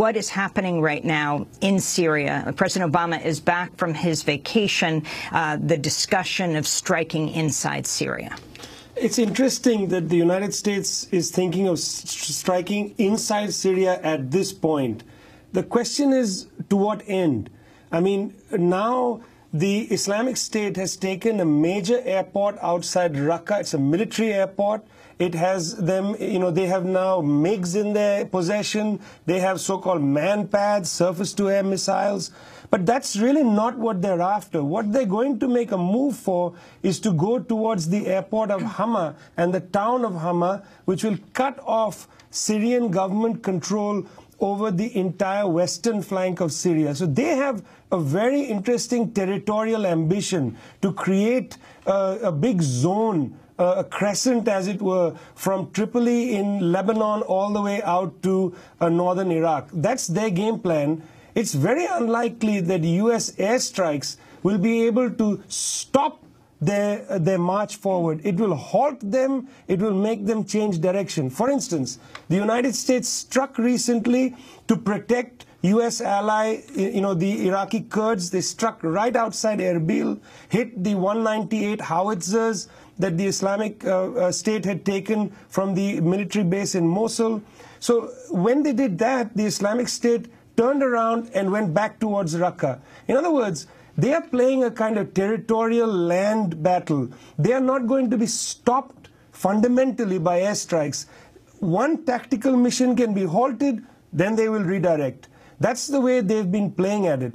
what is happening right now in Syria. President Obama is back from his vacation, uh, the discussion of striking inside Syria. It's interesting that the United States is thinking of striking inside Syria at this point. The question is to what end? I mean, now the Islamic State has taken a major airport outside Raqqa. It's a military airport. It has them, you know, they have now MiGs in their possession. They have so-called MANPADS, surface-to-air missiles. But that's really not what they're after. What they're going to make a move for is to go towards the airport of Hama and the town of Hama, which will cut off Syrian government control over the entire western flank of Syria. So they have a very interesting territorial ambition to create a big zone, a crescent, as it were, from Tripoli in Lebanon all the way out to uh, northern Iraq. That's their game plan. It's very unlikely that U.S. airstrikes will be able to stop their, their march forward. It will halt them. It will make them change direction. For instance, the United States struck recently to protect U.S. ally, you know, the Iraqi Kurds. They struck right outside Erbil, hit the 198 howitzers that the Islamic uh, uh, State had taken from the military base in Mosul. So when they did that, the Islamic State turned around and went back towards Raqqa. In other words, they are playing a kind of territorial land battle. They are not going to be stopped fundamentally by airstrikes. One tactical mission can be halted, then they will redirect. That's the way they've been playing at it.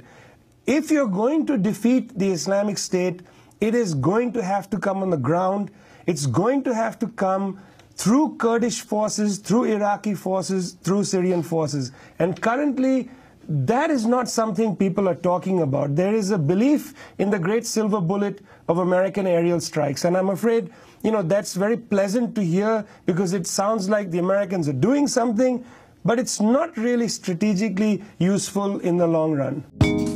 If you're going to defeat the Islamic State, it is going to have to come on the ground. It's going to have to come through Kurdish forces, through Iraqi forces, through Syrian forces. And currently, that is not something people are talking about. There is a belief in the great silver bullet of American aerial strikes. And I'm afraid, you know, that's very pleasant to hear because it sounds like the Americans are doing something, but it's not really strategically useful in the long run.